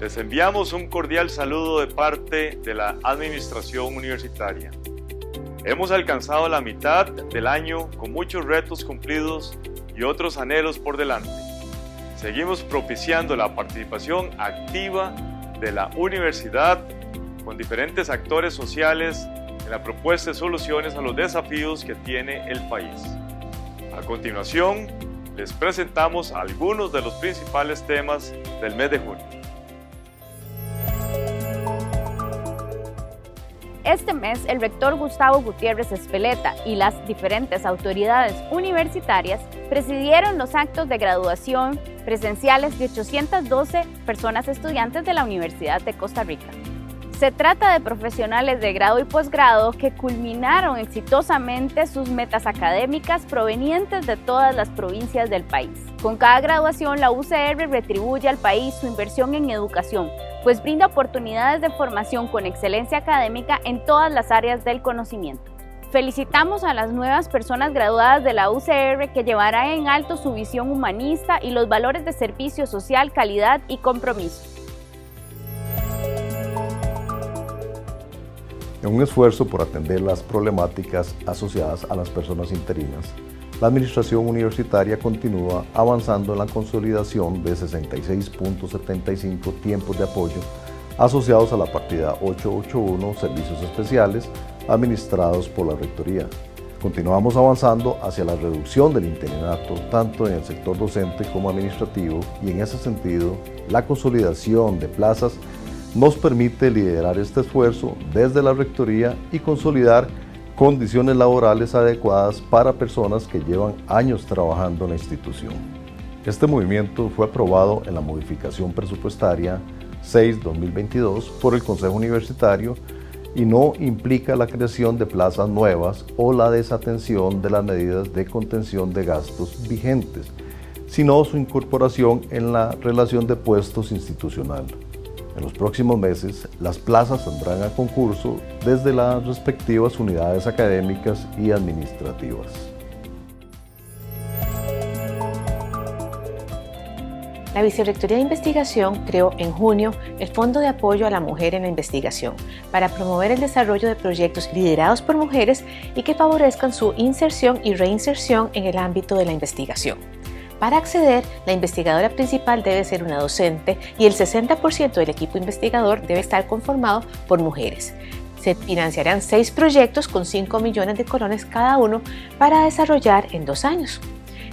Les enviamos un cordial saludo de parte de la Administración Universitaria. Hemos alcanzado la mitad del año con muchos retos cumplidos y otros anhelos por delante. Seguimos propiciando la participación activa de la universidad con diferentes actores sociales en la propuesta de soluciones a los desafíos que tiene el país. A continuación, les presentamos algunos de los principales temas del mes de junio. Este mes, el rector Gustavo Gutiérrez Espeleta y las diferentes autoridades universitarias presidieron los actos de graduación presenciales de 812 personas estudiantes de la Universidad de Costa Rica. Se trata de profesionales de grado y posgrado que culminaron exitosamente sus metas académicas provenientes de todas las provincias del país. Con cada graduación, la UCR retribuye al país su inversión en educación, pues brinda oportunidades de formación con excelencia académica en todas las áreas del conocimiento. Felicitamos a las nuevas personas graduadas de la UCR que llevarán en alto su visión humanista y los valores de servicio social, calidad y compromiso. En un esfuerzo por atender las problemáticas asociadas a las personas interinas, la Administración Universitaria continúa avanzando en la consolidación de 66.75 tiempos de apoyo asociados a la partida 881 Servicios Especiales administrados por la Rectoría. Continuamos avanzando hacia la reducción del interinato tanto en el sector docente como administrativo y en ese sentido la consolidación de plazas nos permite liderar este esfuerzo desde la Rectoría y consolidar condiciones laborales adecuadas para personas que llevan años trabajando en la institución. Este movimiento fue aprobado en la modificación presupuestaria 6-2022 por el Consejo Universitario y no implica la creación de plazas nuevas o la desatención de las medidas de contención de gastos vigentes, sino su incorporación en la relación de puestos institucional. En los próximos meses, las plazas saldrán a concurso desde las respectivas unidades académicas y administrativas. La Vicerrectoría de Investigación creó en junio el Fondo de Apoyo a la Mujer en la Investigación para promover el desarrollo de proyectos liderados por mujeres y que favorezcan su inserción y reinserción en el ámbito de la investigación. Para acceder, la investigadora principal debe ser una docente y el 60% del equipo investigador debe estar conformado por mujeres. Se financiarán seis proyectos con 5 millones de colones cada uno para desarrollar en dos años.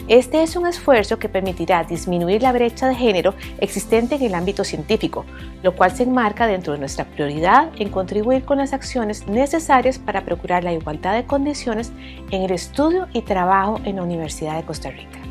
Este es un esfuerzo que permitirá disminuir la brecha de género existente en el ámbito científico, lo cual se enmarca dentro de nuestra prioridad en contribuir con las acciones necesarias para procurar la igualdad de condiciones en el estudio y trabajo en la Universidad de Costa Rica.